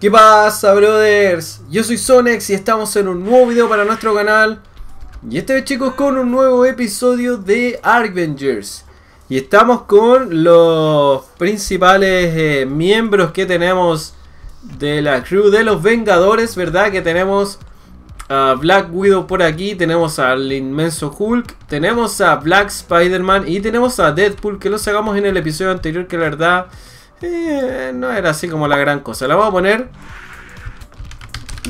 ¿Qué pasa, brothers? Yo soy Sonex y estamos en un nuevo video para nuestro canal. Y este vez, chicos, con un nuevo episodio de Avengers. Y estamos con los principales eh, miembros que tenemos de la crew de los Vengadores, ¿verdad? Que tenemos a Black Widow por aquí, tenemos al inmenso Hulk, tenemos a Black Spider-Man y tenemos a Deadpool que lo sacamos en el episodio anterior que la verdad eh, no era así como la gran cosa. La vamos a poner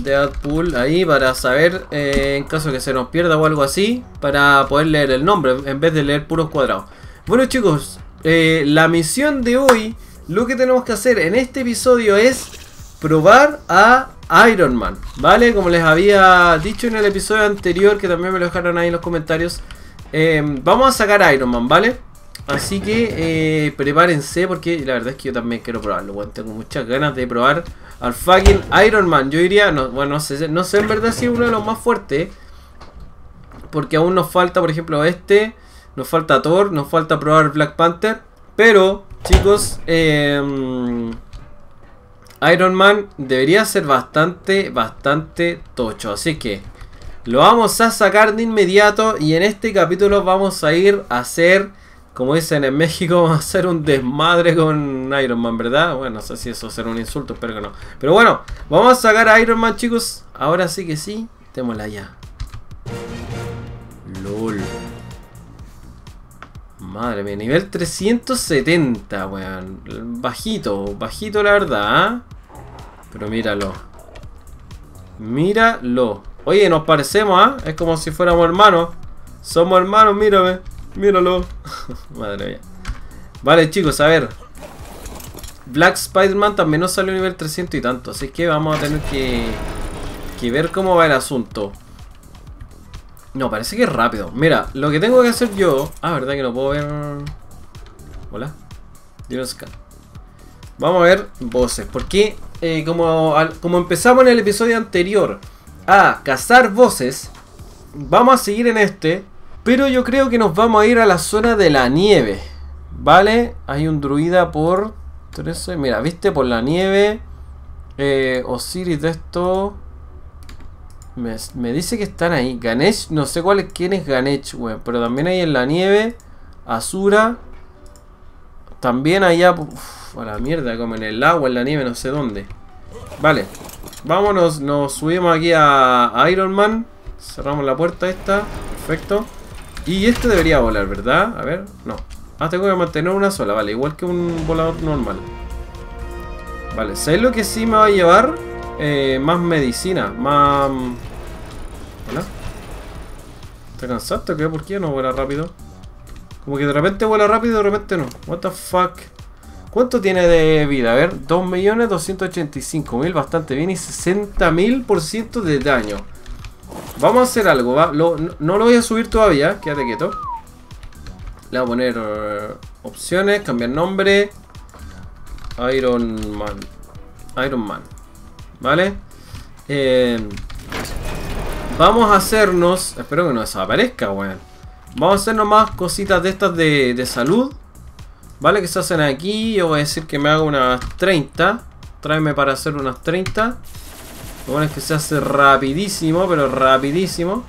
Deadpool ahí para saber eh, en caso que se nos pierda o algo así para poder leer el nombre en vez de leer puros cuadrados. Bueno chicos, eh, la misión de hoy, lo que tenemos que hacer en este episodio es probar a Iron Man, ¿vale? Como les había dicho en el episodio anterior, que también me lo dejaron ahí en los comentarios, eh, vamos a sacar Iron Man, ¿vale? Así que eh, prepárense porque la verdad es que yo también quiero probarlo, tengo muchas ganas de probar al fucking Iron Man. Yo diría, no, bueno, no sé, no sé en verdad si es uno de los más fuertes, porque aún nos falta, por ejemplo, este, nos falta Thor, nos falta probar Black Panther, pero, chicos, eh, Iron Man debería ser bastante, bastante tocho. Así que lo vamos a sacar de inmediato y en este capítulo vamos a ir a hacer, como dicen en México, a hacer un desmadre con Iron Man, ¿verdad? Bueno, no sé si eso será un insulto, espero que no. Pero bueno, vamos a sacar a Iron Man, chicos. Ahora sí que sí, démosla ya. LOL. Madre mía, nivel 370, weón. Bajito, bajito la verdad, ¿ah? Pero míralo. Míralo. Oye, nos parecemos, ¿ah? Es como si fuéramos hermanos. Somos hermanos, mírame. Míralo. Madre mía. Vale, chicos, a ver. Black Spider-Man también nos salió nivel 300 y tanto. Así que vamos a tener que, que ver cómo va el asunto. No, parece que es rápido. Mira, lo que tengo que hacer yo... Ah, ¿verdad que no puedo ver...? Hola. Dios Vamos a ver voces. Porque eh, como, como empezamos en el episodio anterior a cazar voces, vamos a seguir en este. Pero yo creo que nos vamos a ir a la zona de la nieve. ¿Vale? Hay un druida por 13. Mira, viste, por la nieve. Eh, Osiris de esto. Me, dice que están ahí. Ganesh, no sé cuál quién es Ganesh, weón. Pero también hay en la nieve. Azura. También allá. Uf, a la mierda, como en el agua, en la nieve, no sé dónde. Vale. Vámonos, nos subimos aquí a Iron Man. Cerramos la puerta esta. Perfecto. Y este debería volar, ¿verdad? A ver, no. Ah, tengo que mantener una sola, vale. Igual que un volador normal. Vale, ¿sabes lo que sí me va a llevar? Eh, más medicina, más... Hola. ¿Está cansado? ¿Qué? ¿Por qué no vuela rápido? Como que de repente vuela rápido y de repente no. What the fuck. ¿Cuánto tiene de vida? A ver, 2.285.000, bastante bien. Y 60.000% de daño. Vamos a hacer algo. no, lo voy a subir todavía. Quédate quieto. Le voy a poner uh, opciones, cambiar nombre. Iron Man. Iron Man. ¿Vale? Eh, vamos a hacernos... Espero que no desaparezca, weón. Vamos a hacernos más cositas de estas de, de salud. ¿Vale? Que se hacen aquí. Yo voy a decir que me hago unas 30. Tráeme para hacer unas 30. Lo bueno es que se hace rapidísimo, pero rapidísimo.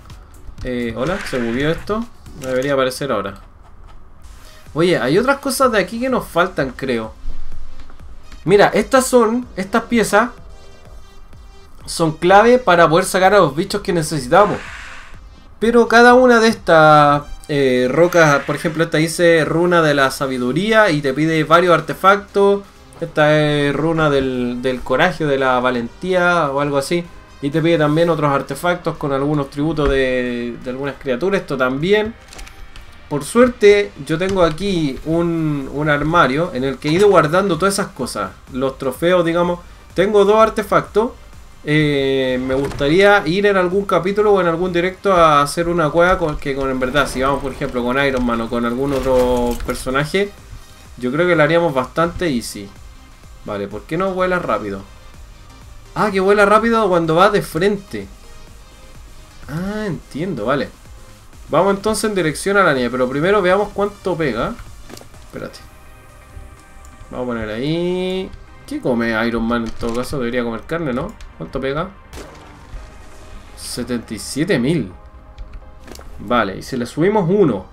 Eh, hola, se movió esto. Debería aparecer ahora. Oye, hay otras cosas de aquí que nos faltan, creo. Mira, estas son, estas piezas son clave para poder sacar a los bichos que necesitamos. Pero cada una de estas eh, rocas, por ejemplo, esta dice runa de la sabiduría y te pide varios artefactos. Esta es runa del, coraje, de la valentía o algo así. Y te pide también otros artefactos con algunos tributos de, algunas criaturas. Esto también. Por suerte, yo tengo aquí un, un, armario en el que he ido guardando todas esas cosas. Los trofeos, digamos. Tengo dos artefactos eh, me gustaría ir en algún capítulo o en algún directo a hacer una cueva que con en verdad, si vamos por ejemplo con Iron Man o con algún otro personaje, yo creo que lo haríamos bastante easy. Vale, ¿por qué no vuela rápido? Ah, que vuela rápido cuando va de frente. Ah, entiendo, vale. Vamos entonces en dirección a la nieve, pero primero veamos cuánto pega. Espérate. Vamos a poner ahí... ¿Qué come Iron Man en todo caso? Debería comer carne, ¿no? ¿Cuánto pega? 77.000. Vale, y si le subimos uno.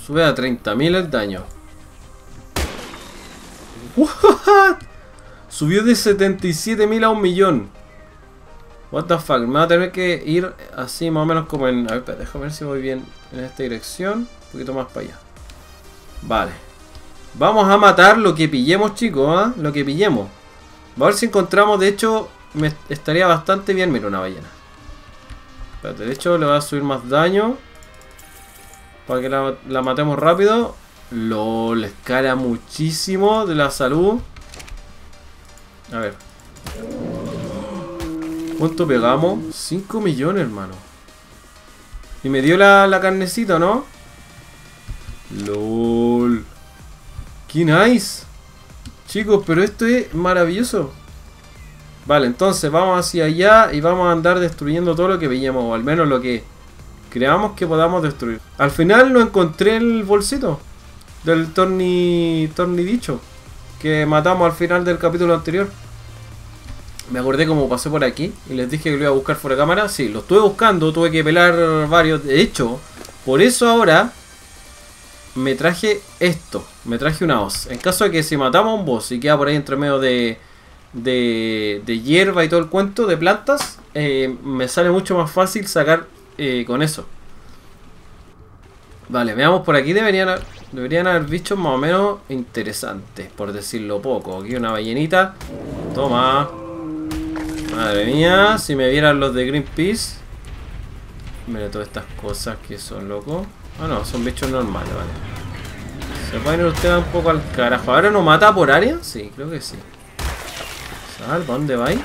Sube a 30.000 el daño. What? Subió de 77.000 a un millón. What the fuck, me va a tener que ir así más o menos como en... A ver, déjame ver si voy bien en esta dirección. Un poquito más para allá. Vale. Vamos a matar lo que pillemos, chicos, ¿ah? Lo que pillemos. A ver si encontramos, de hecho, me estaría bastante bien. Mira, una ballena. Espérate, de hecho, le voy a subir más daño. Para que la, la matemos rápido. LOL, escala muchísimo de la salud. A ver. ¿Cuánto pegamos? 5 millones, hermano. Y me dio la, la carnecita, ¿no? LOL. ¡Qué nice! Chicos, pero esto es maravilloso. Vale, entonces vamos hacia allá y vamos a andar destruyendo todo lo que veíamos, o al menos lo que creamos que podamos destruir. Al final no encontré el bolsito del torni, tornidicho que matamos al final del capítulo anterior. Me acordé como pasé por aquí y les dije que lo iba a buscar fuera de cámara. Sí, lo estuve buscando, tuve que pelar varios. De hecho, por eso ahora me traje esto. Me traje una hoz. En caso de que si matamos a un boss y queda por ahí entre medio de, de, de hierba y todo el cuento, de plantas, eh, me sale mucho más fácil sacar eh, con eso. Vale, veamos por aquí deberían, deberían haber bichos más o menos interesantes, por decirlo poco. Aquí una ballenita. Toma. Madre mía, si me vieran los de Greenpeace. Mira todas estas cosas que son locos. Ah, no, son bichos normales, vale. ¿Se pueden ir ustedes un poco al carajo? ¿Ahora no mata por área? Sí, creo que sí. Sal, ¿para dónde va ahí?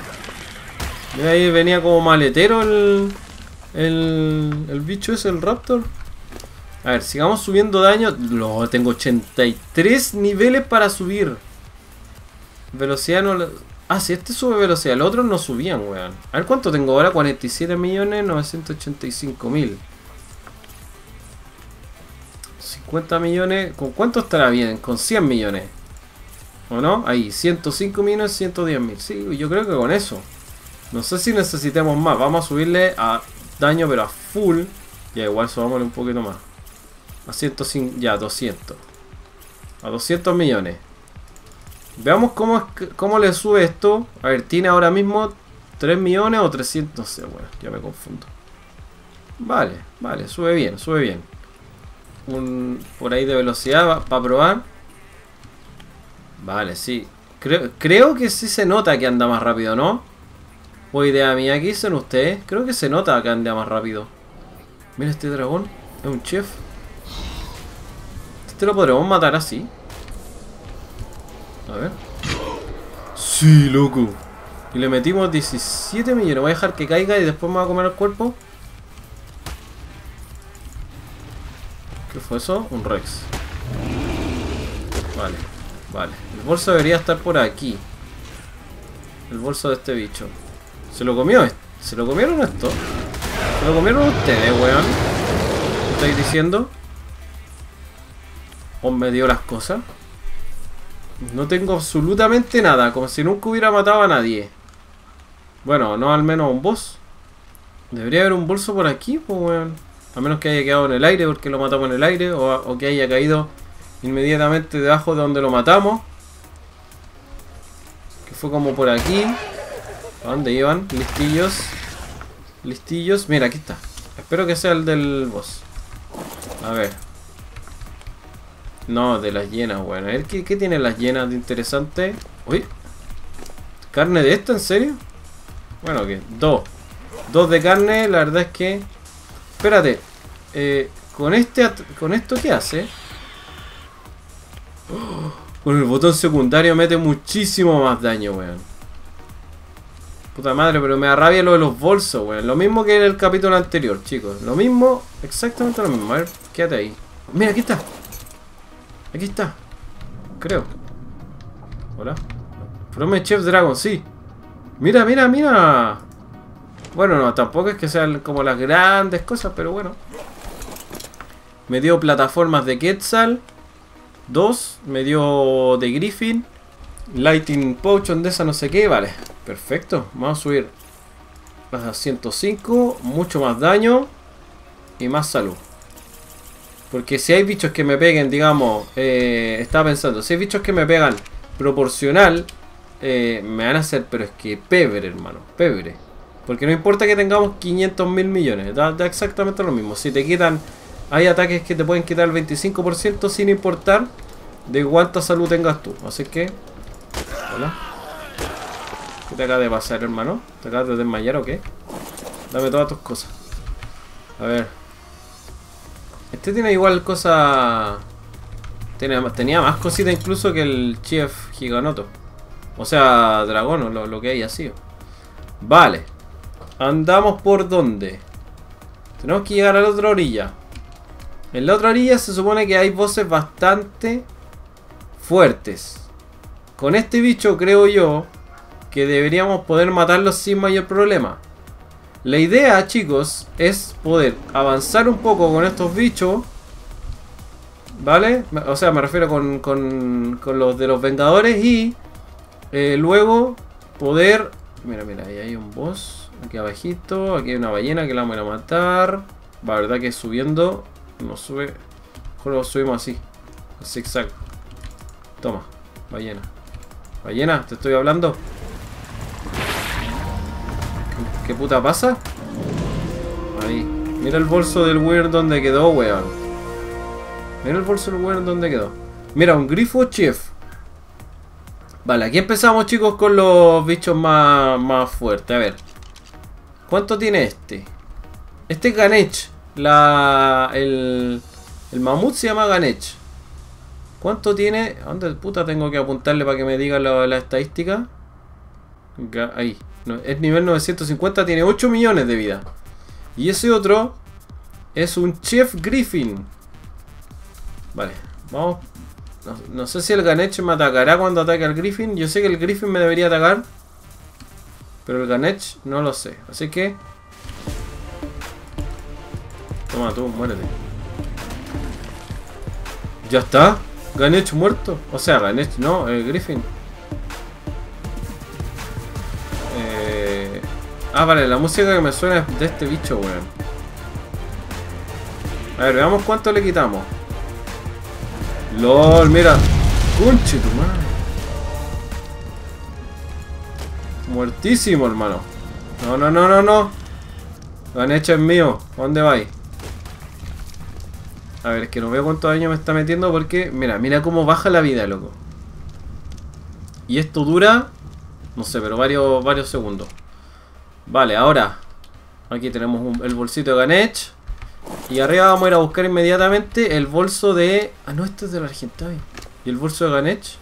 ahí venía como maletero el, el, el bicho ese, el raptor. A ver, sigamos subiendo daño. Lo tengo 83 niveles para subir. Velocidad no... Ah, si este sube velocidad, los otros no subían, weón. A ver cuánto tengo ahora, 47 millones 985 mil. 50 millones, ¿con cuánto estará bien? Con 100 millones. ¿O no? Ahí, 105 millones, 110 mil. Sí, yo creo que con eso. No sé si necesitemos más. Vamos a subirle a daño, pero a full. Ya, igual subámosle un poquito más. A 105, ya, 200. A 200 millones. Veamos cómo, cómo le sube esto. A ver, tiene ahora mismo 3 millones o 300. No sé, bueno, ya me confundo. Vale, vale, sube bien, sube bien. Un, por ahí de velocidad para probar. Vale, sí. Creo, creo que sí se nota que anda más rápido, ¿no? O idea mía, ¿qué dicen ustedes? Creo que se nota que anda más rápido. Mira este dragón, es un chef. Este lo podremos matar así. A ver. Sí, loco. Y le metimos 17 millones. Voy a dejar que caiga y después me va a comer el cuerpo. Eso? Un Rex. Vale, vale. El bolso debería estar por aquí. El bolso de este bicho. ¿Se lo comió? ¿Se lo comieron esto? ¿Se lo comieron ustedes, weón? ¿Qué estáis diciendo? ¿O me dio las cosas? No tengo absolutamente nada, como si nunca hubiera matado a nadie. Bueno, no al menos un boss. Debería haber un bolso por aquí, pues weón. A menos que haya quedado en el aire porque lo matamos en el aire. O, que haya caído inmediatamente debajo de donde lo matamos. Que fue como por aquí. ¿A dónde iban? Listillos. Listillos. Mira, aquí está. Espero que sea el del boss. A ver. No, de las llenas, bueno. A ver, ¿qué, qué tiene las llenas de interesante? Uy. ¿Carne de esto? ¿En serio? Bueno, ¿qué? Dos. Dos de carne, la verdad es que... Espérate. Eh, con este... ¿Con esto qué hace? Con el botón secundario mete muchísimo más daño, weón. Puta madre, pero me arrabia lo de los bolsos, weón. Lo mismo que en el capítulo anterior, chicos. Lo mismo, exactamente lo mismo. A ver, quédate ahí. Mira, aquí está. Aquí está. Creo. Hola. Prome Chef Dragon, sí. Mira, mira, mira. Bueno, no, tampoco es que sean como las grandes cosas, pero bueno. Me dio plataformas de Quetzal. Dos. Me dio de Griffin. Lighting Potion de esa no sé qué. Vale, perfecto. Vamos a subir a 105. Mucho más daño. Y más salud. Porque si hay bichos que me peguen, digamos, eh, estaba pensando, si hay bichos que me pegan proporcional, eh, me van a hacer, pero es que pebre, hermano, pebre. Porque no importa que tengamos 500 mil millones, da, exactamente lo mismo. Si te quitan, hay ataques que te pueden quitar el 25% sin importar de cuánta salud tengas tú. Así que, hola. ¿Qué te acaba de pasar, hermano? ¿Te acabas de desmayar o qué? Dame todas tus cosas. A ver. Este tiene igual cosa... Tenía, más cositas incluso que el Chief Giganoto. O sea, dragón o lo, que haya sido. Vale. Andamos por dónde. Tenemos que llegar a la otra orilla. En la otra orilla se supone que hay voces bastante fuertes. Con este bicho creo yo que deberíamos poder matarlos sin mayor problema. La idea, chicos, es poder avanzar un poco con estos bichos. ¿Vale? O sea, me refiero con, con, los de los Vengadores y eh, luego poder... Mira, mira, ahí hay un boss. Aquí abajito. Aquí hay una ballena que la vamos a matar. Va, verdad que subiendo no sube... Mejor lo subimos así. Zigzag. Toma, ballena. Ballena, te estoy hablando. ¿Qué puta pasa? Ahí. Mira el bolso del weird donde quedó, weón. Mira el bolso del weird donde quedó. Mira, un grifo chef. Vale, aquí empezamos, chicos, con los bichos más, más fuertes. A ver. ¿Cuánto tiene este? Este es Ganech. La, el, el mamut se llama Ganech. ¿Cuánto tiene? ¿Dónde puta tengo que apuntarle para que me diga la, la estadística? Ahí es nivel 950, tiene 8 millones de vida. Y ese otro es un Chef Griffin. Vale, vamos. No, sé si el Ganech me atacará cuando ataque al Griffin. Yo sé que el Griffin me debería atacar. Pero el Ganech no lo sé. Así que... Toma tú, muérete. Ya está. Ganech muerto. O sea, Ganech no, el Griffin. Ah, vale, la música que me suena es de este bicho, weón. A ver, veamos cuánto le quitamos. LOL, mira. Conche tu madre. Muertísimo, hermano. No, no, no, no, no. Ganecha es mío. ¿Dónde vais? A ver, es que no veo cuántos años me está metiendo porque... Mira, mira cómo baja la vida, loco. Y esto dura... No sé, pero varios, varios segundos. Vale, ahora aquí tenemos el bolsito de Ganech. Y arriba vamos a ir a buscar inmediatamente el bolso de... Ah, no, este es de la Argentine. ¿Y el bolso de Ganech?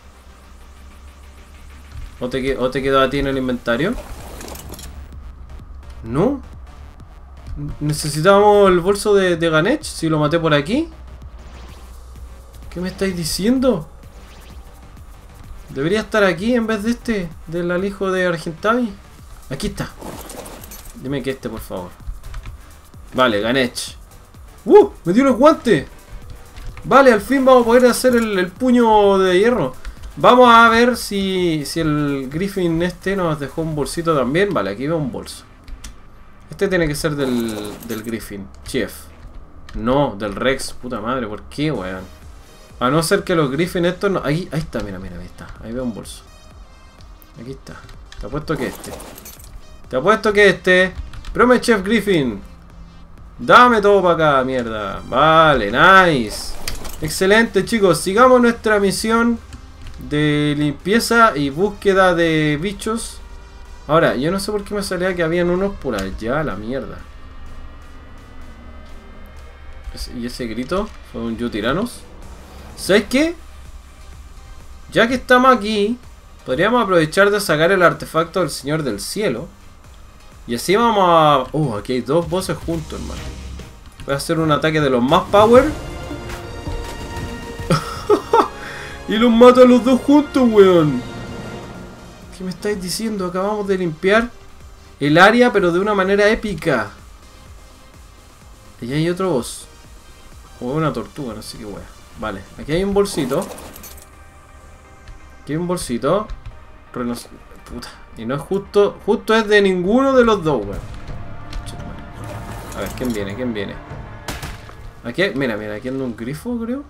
¿O te, ¿O quedó a ti en el inventario? ¿No? Necesitábamos el bolso de, de Ganech, si lo maté por aquí. ¿Qué me estáis diciendo? Debería estar aquí en vez de este, del alijo de Argentavi. Aquí está. Dime que este, por favor. Vale, Ganech. ¡Uh! ¡Me dio los guantes! Vale, al fin vamos a poder hacer el, puño de hierro. Vamos a ver si, si el Griffin este nos dejó un bolsito también. Vale, aquí veo un bolso. Este tiene que ser del, del Griffin. Chef. No, del Rex. Puta madre, ¿por qué, weón? A no ser que los Griffin estos no... Ahí, ahí está, mira, mira, ahí está. Ahí veo un bolso. Aquí está. Te apuesto que este. Te apuesto que este. Prome Chef Griffin. Dame todo para acá, mierda. Vale, nice. Excelente, chicos. Sigamos nuestra misión de limpieza y búsqueda de bichos. Ahora, yo no sé por qué me salía que habían unos por allá, la mierda. ¿Y ese grito? ¿Son yo tiranos? ¿Sabes qué? Ya que estamos aquí, podríamos aprovechar de sacar el artefacto del Señor del Cielo. Y así vamos a... Uh, aquí hay dos bosses juntos, hermano. Voy a hacer un ataque de los más power. Y los mato a los dos juntos, weón. ¿Qué me estáis diciendo? Acabamos de limpiar el área, pero de una manera épica. Y hay otro boss. O una tortuga, no sé qué wea. Vale, aquí hay un bolsito. Aquí hay un bolsito. Puta. Y no es justo. Justo es de ninguno de los dos, weón. A ver, ¿quién viene? ¿Quién viene? Aquí. Mira, mira, aquí anda un grifo, creo.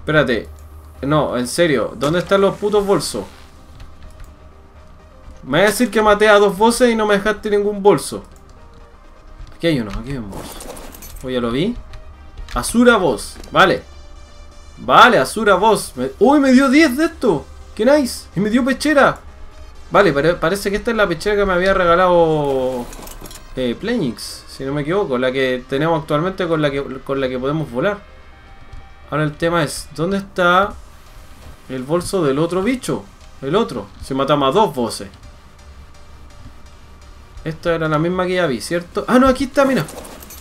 Espérate. No, en serio. ¿Dónde están los putos bolsos? Me voy a decir que maté a dos voces y no me dejaste ningún bolso. Aquí hay uno, aquí hay un bolso. ¿O ya lo vi? Azura Boss, vale. Vale, Azura Boss. ¡Uy, me dio 10 de esto! ¡Qué nice! Y me dio pechera. Vale, parece que esta es la pechera que me había regalado eh, Plenix, si no me equivoco. La que tenemos actualmente con la que, con la que podemos volar. Ahora el tema es, ¿dónde está el bolso del otro bicho? El otro. Se matamos a dos voces. Esta era la misma que ya vi, ¿cierto? Ah, no, aquí está, mira.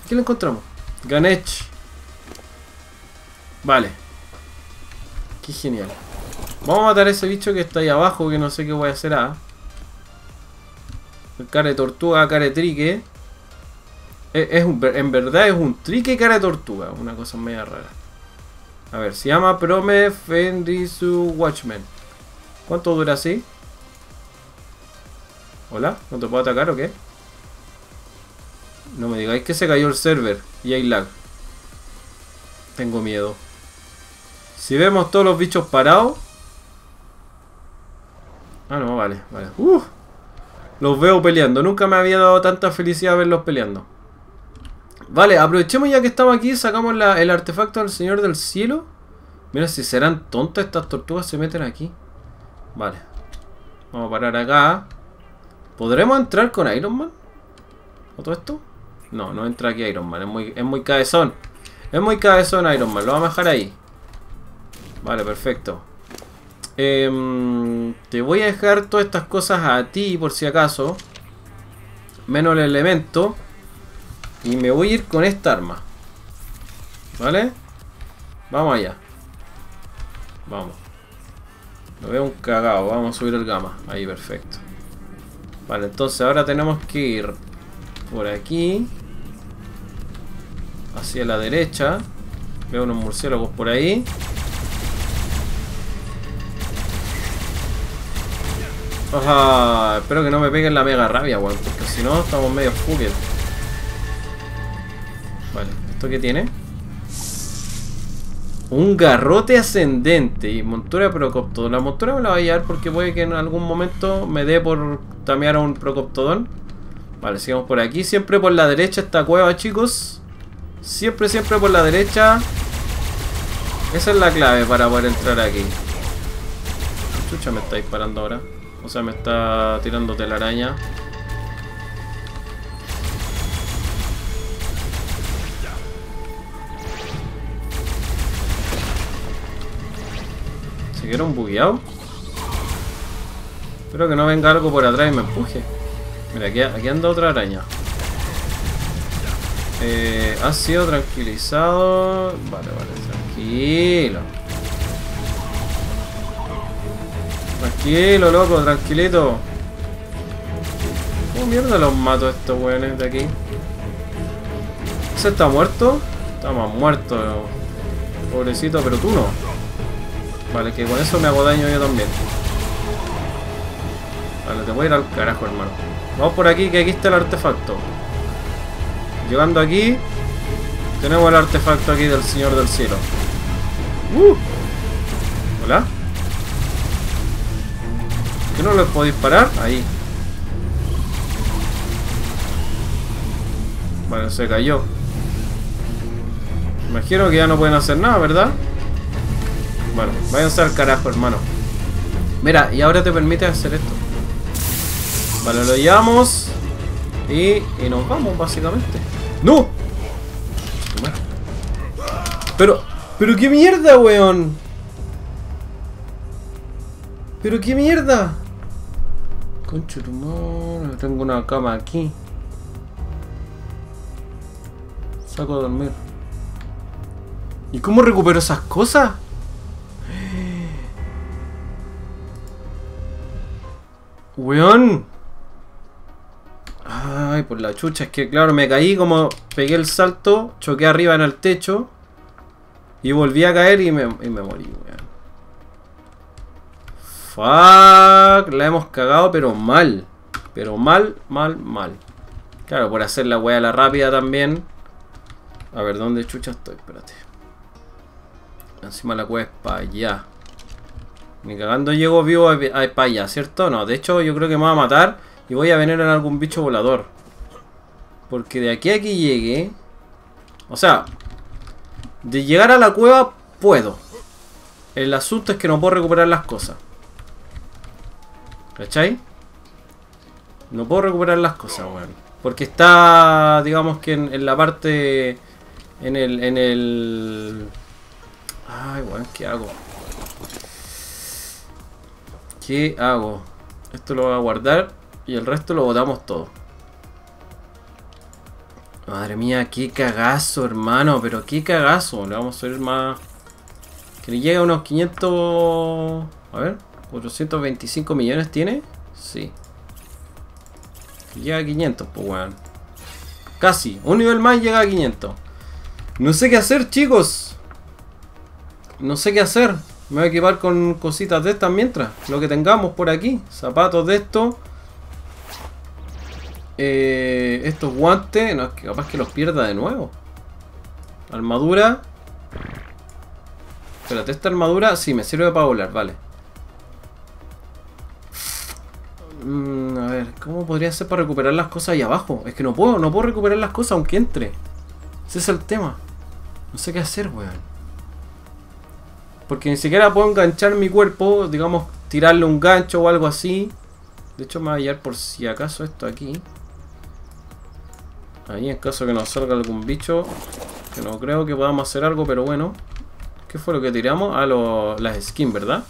Aquí lo encontramos. Ganesh. Vale. Qué genial. Vamos a matar a ese bicho que está ahí abajo, que no sé qué voy a hacer. Ah. El cara de tortuga, cara de trique. Es, en verdad es un trique cara de tortuga. Una cosa media rara. A ver, se llama Prome Fenrisu Watchmen. ¿Cuánto dura así? ¿Hola? ¿No te puedo atacar o qué? No me digáis que se cayó el server y hay lag. Tengo miedo. Si vemos todos los bichos parados. Ah, no, vale, vale. Uh, los veo peleando. Nunca me había dado tanta felicidad verlos peleando. Vale, aprovechemos ya que estamos aquí. Sacamos el artefacto del Señor del Cielo. Mira, si serán tontas estas tortugas se meten aquí. Vale. Vamos a parar acá. ¿Podremos entrar con Iron Man? ¿O todo esto? No, no entra aquí Iron Man. Es muy, es muy cabezón. Es muy cabezón Iron Man. Lo vamos a dejar ahí. Vale, perfecto. Em, te voy a dejar todas estas cosas a ti por si acaso. Menos el elemento. Y me voy a ir con esta arma. ¿Vale? Vamos allá. Vamos. Lo veo un cagado. Vamos a subir el gama. Ahí, perfecto. Vale, entonces ahora tenemos que ir por aquí. Hacia la derecha. Veo unos murciélagos por ahí. Ajá, espero que no me peguen la mega rabia, weón. Porque si no, estamos medio fucked. ¿Esto qué tiene? Un garrote ascendente y montura procoptodon. La montura me la voy a llevar porque puede que en algún momento me dé por tamear a un procoptodon. Vale, sigamos por aquí. Siempre por la derecha esta cueva, chicos. Siempre, siempre por la derecha. Esa es la clave para poder entrar aquí. Chucha me está disparando ahora. O sea, me está tirando telaraña. ¿Siguieron bugueado? Espero que no venga algo por atrás y me empuje. Mira, aquí, aquí anda otra araña. Eh, ha sido tranquilizado. Vale, vale, tranquilo. Tranquilo, loco, tranquilito. ¿Cómo mierda los mato a estos weones de aquí? ¿Ese está muerto? Está más muerto. Pobrecito, pero tú no. Vale, que con eso me hago daño yo también. Vale, te voy a ir al carajo, hermano. Vamos por aquí, que aquí está el artefacto. Llegando aquí, tenemos el artefacto aquí del Señor del Cielo. Uh. Hola. ¿Qué no lo puedo disparar? Ahí. Vale, se cayó. Imagino que ya no pueden hacer nada, ¿verdad? Bueno, váyanse al carajo, hermano. Mira, y ahora te permite hacer esto. Vale, lo llevamos. Y, y nos vamos, básicamente. ¡No! Pero, pero qué mierda, weón. Pero qué mierda. Concha tu madre, tengo una cama aquí. Saco a dormir. ¿Y cómo recupero esas cosas? Weón. Ay, por la chucha, es que claro, me caí como pegué el salto, choqué arriba en el techo y volví a caer y me, y me morí, weón. Fuck, la hemos cagado, pero mal. Pero mal, mal, mal. Claro, por hacer la wea a la rápida también. A ver, ¿dónde chucha estoy? Espérate. Encima la wea es para allá. Ni cagando llego vivo a, allá, ¿cierto? No, de hecho yo creo que me va a matar y voy a venir en algún bicho volador. Porque de aquí a que llegue... O sea, de llegar a la cueva puedo. El asunto es que no puedo recuperar las cosas. ¿Cachai? No puedo recuperar las cosas, weón. Porque está, digamos que en, la parte... En el... En el... Ay, weón, ¿qué hago? ¿Qué hago? Esto lo voy a guardar y el resto lo botamos todo. Madre mía, qué cagazo, hermano. Pero qué cagazo. Le vamos a ir más... Que le llegue a unos 500... A ver. 425 millones tiene. Sí. Llega a 500, pues weón. Casi. Un nivel más llega a 500. No sé qué hacer, chicos. No sé qué hacer. Me voy a equipar con cositas de estas mientras. Lo que tengamos por aquí. Zapatos de esto. Eh, estos guantes. No, es que capaz que los pierda de nuevo. Armadura. Espérate, esta armadura sí me sirve para volar, vale. Mm, a ver, ¿cómo podría ser para recuperar las cosas ahí abajo? Es que no puedo, no puedo recuperar las cosas aunque entre. Ese es el tema. No sé qué hacer, weón. Porque ni siquiera puedo enganchar mi cuerpo, digamos, tirarle un gancho o algo así. De hecho, me voy a hallar por si acaso esto aquí. Ahí en caso que nos salga algún bicho. Que no creo que podamos hacer algo, pero bueno. ¿Qué fue lo que tiramos? Ah, lo, las skins, ¿verdad?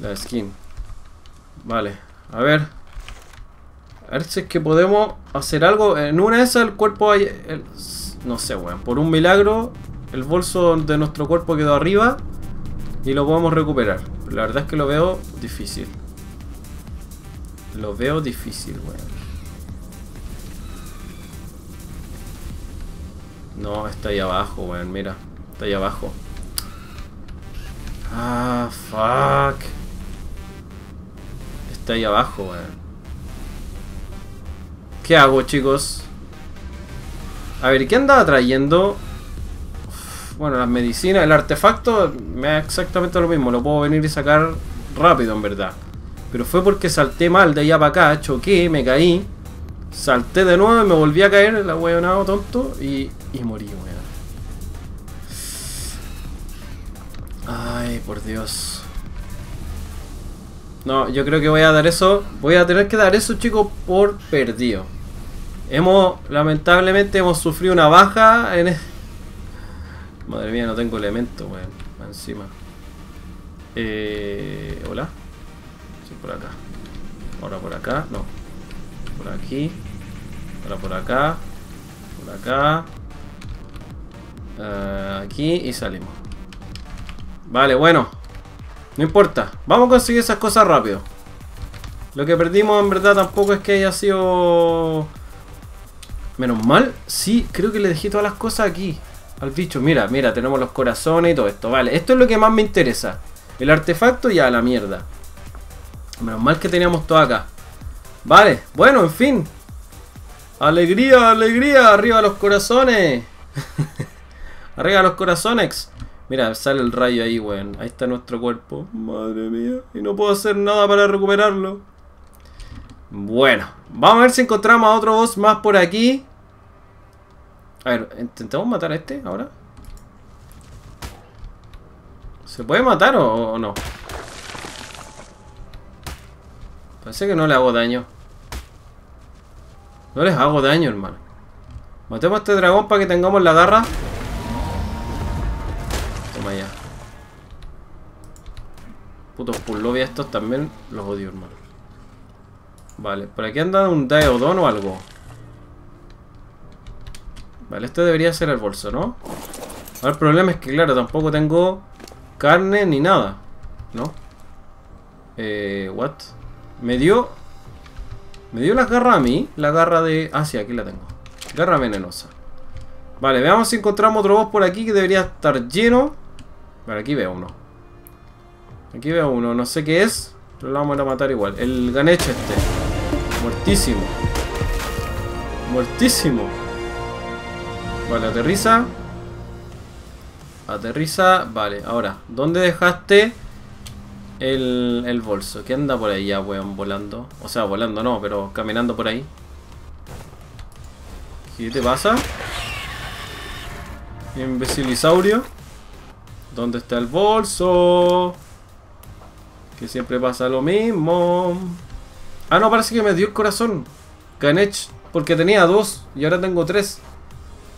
Las skins. Vale, a ver. A ver si es que podemos hacer algo. En una de esas el cuerpo hay... no sé, weón. Por un milagro el bolso de nuestro cuerpo quedó arriba y lo podemos recuperar. La verdad es que lo veo difícil. Lo veo difícil, weón. No, está ahí abajo, weón, mira. Está ahí abajo. Ah, fuck. Está ahí abajo, weón. ¿Qué hago, chicos? A ver, ¿qué andaba trayendo? Bueno, las medicinas, el artefacto me da exactamente lo mismo, lo puedo venir y sacar rápido en verdad. Pero fue porque salté mal de allá para acá, choqué, me caí, salté de nuevo y me volví a caer, la weonado tonto, y, y morí, weón. Ay, por Dios. No, yo creo que voy a dar eso, voy a tener que dar eso, chicos, por perdido. Hemos, lamentablemente, hemos sufrido una baja en Madre mía, no tengo elementos, weón. Encima. Eh, Hola. Sí, por acá. Ahora por acá. No. Por aquí. Ahora por acá. Por acá. Eh, aquí y salimos. Vale, bueno. No importa. Vamos a conseguir esas cosas rápido. Lo que perdimos en verdad tampoco es que haya sido... Menos mal. Sí, creo que le dejé todas las cosas aquí bicho. Mira, mira, tenemos los corazones y todo esto. Vale, esto es lo que más me interesa. El artefacto ya, la mierda. Menos mal que teníamos todo acá. Vale, bueno, en fin. Alegría, alegría, arriba los corazones. arriba los corazones. Mira, sale el rayo ahí, weón. Ahí está nuestro cuerpo. Madre mía. Y no puedo hacer nada para recuperarlo. Bueno, vamos a ver si encontramos a otro boss más por aquí. A ver, ¿intentamos matar a este ahora? ¿Se puede matar o, no? Parece que no le hago daño. No les hago daño, hermano. Matemos a este dragón para que tengamos la garra. Toma ya. Putos pullovia estos también los odio, hermano. Vale, por aquí anda un Daeodon o algo. Vale, este debería ser el bolso, ¿no? Ahora el problema es que, claro, tampoco tengo carne ni nada, ¿no? Eh, what? Me dio... Me dio las garras a mí. La garra de... Ah, sí, aquí la tengo. Garra venenosa. Vale, veamos si encontramos otro boss por aquí que debería estar lleno. Vale, aquí veo uno. Aquí veo uno. No sé qué es. Pero lo vamos a matar igual. El Ganesh este. Muertísimo. Muertísimo. Vale, aterriza. Aterriza. Vale, ahora. ¿Dónde dejaste el, el bolso? ¿Qué anda por ahí ya, weón? Volando. O sea, volando no, pero caminando por ahí. ¿Qué te pasa? Imbecilisaurio. ¿Dónde está el bolso? Que siempre pasa lo mismo. Ah, no, parece que me dio el corazón. Ganech, porque tenía dos y ahora tengo tres.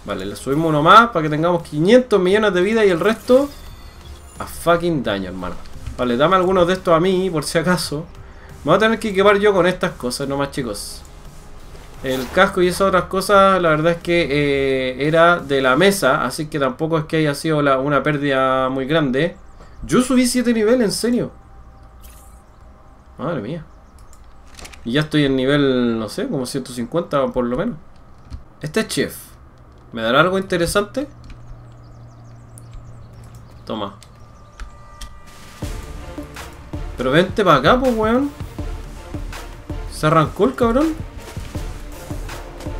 Vale, le subimos uno más para que tengamos 500 millones de vida y el resto a fucking daño, hermano. Vale, dame algunos de estos a mí, por si acaso. Me voy a tener que equipar yo con estas cosas nomás, chicos. El casco y esas otras cosas, la verdad es que eh, era de la mesa, así que tampoco es que haya sido una pérdida muy grande. Yo subí 7 niveles, en serio. Madre mía. Y ya estoy en nivel, no sé, como 150 por lo menos. Este es chef. ¿Me dará algo interesante? Toma. Pero vente para acá, pues, weón. Se arrancó el cabrón.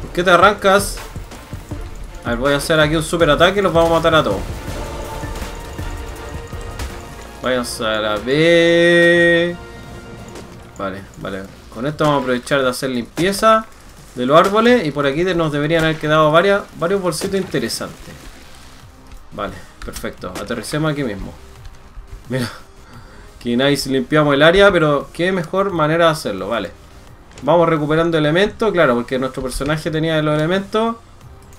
¿Por qué te arrancas? A ver, voy a hacer aquí un super ataque y los vamos a matar a todos. Váyanse a la B. Vale, vale. Con esto vamos a aprovechar de hacer limpieza de los árboles y por aquí nos deberían haber quedado varias, varios bolsitos interesantes. Vale, perfecto. Aterricemos aquí mismo. Mira. Que nice, limpiamos el área, pero qué mejor manera de hacerlo, vale. Vamos recuperando elementos, claro, porque nuestro personaje tenía los elementos.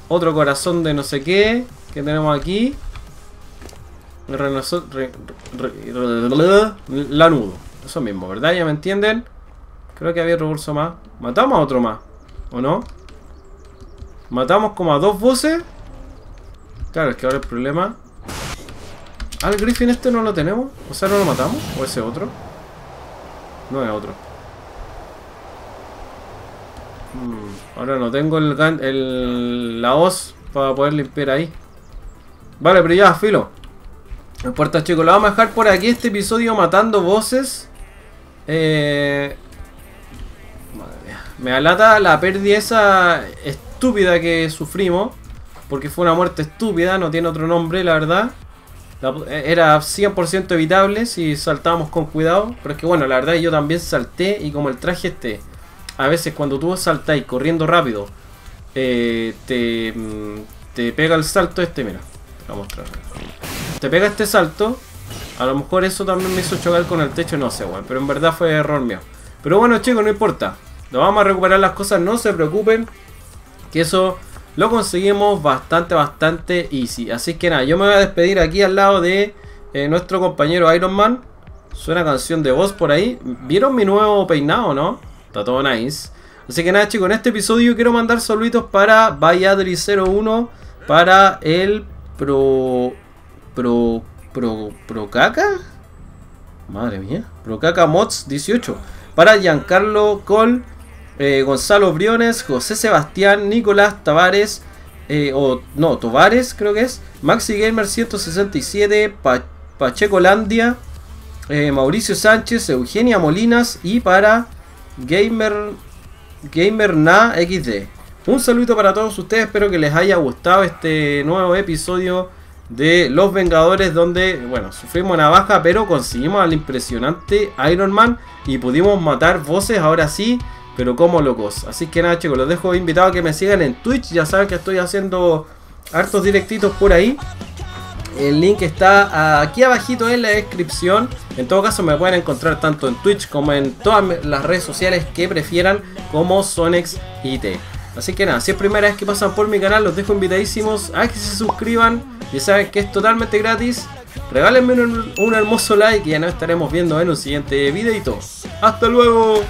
Otro corazón de no sé qué que tenemos aquí. Lanudo. Eso mismo, ¿verdad? ¿Ya me entienden? Creo que había otro bolso más. ¿Matamos a otro más? ¿O no? ¿Matamos como a dos voces? Claro, es que ahora el problema... El Griffin este no lo tenemos. O sea, no lo matamos. ¿O ese otro? No es otro. Hmm, ahora no tengo el, el la hoz para poder limpiar ahí. Vale, pero ya, filo. No importa, chicos. Lo vamos a dejar por aquí este episodio matando voces. Eh, me alata la pérdida esa estúpida que sufrimos. Porque fue una muerte estúpida, no tiene otro nombre, la verdad. era 100% evitable si saltábamos con cuidado. Pero es que bueno, la verdad yo también salté y como el traje este, a veces cuando tú saltáis corriendo rápido, eh, te, mm, te pega el salto este, mira. Voy a mostrar. Te pega este salto. A lo mejor eso también me hizo chocar con el techo, no sé, bueno, pero en verdad fue error mío. Pero bueno chicos, no importa. Lo vamos a recuperar las cosas, no se preocupen. Que eso lo conseguimos bastante, bastante easy. Así que nada, yo me voy a despedir aquí al lado de eh, nuestro compañero Iron Man. Suena canción de voz por ahí. ¿Vieron mi nuevo peinado, no? Está todo nice. Así que nada chicos, en este episodio quiero mandar saluditos para Bayadri01, para el Pro... Pro... Pro... Pro Caca. Madre mía. Pro Caca Mods 18. Para Giancarlo Col eh, Gonzalo Briones, José Sebastián, Nicolás Tavares, eh, o no, Tovares creo que es, Maxi Gamer 167, Pacheco Landia, eh, Mauricio Sánchez, Eugenia Molinas y para Gamer, Gamer Na XD. Un saludo para todos ustedes, espero que les haya gustado este nuevo episodio de Los Vengadores donde, bueno, sufrimos una baja pero conseguimos al impresionante Iron Man y pudimos matar voces ahora sí pero como locos. Así que nada chicos, los dejo invitados a que me sigan en Twitch. Ya saben que estoy haciendo hartos directitos por ahí. El link está aquí abajito en la descripción. En todo caso me pueden encontrar tanto en Twitch como en todas las redes sociales que prefieran como Sonex IT. Así que nada, si es primera vez que pasan por mi canal, los dejo invitadísimos a que se suscriban. Ya saben que es totalmente gratis. Regálenme un, un hermoso like y ya nos estaremos viendo en un siguiente videito. ¡Hasta luego!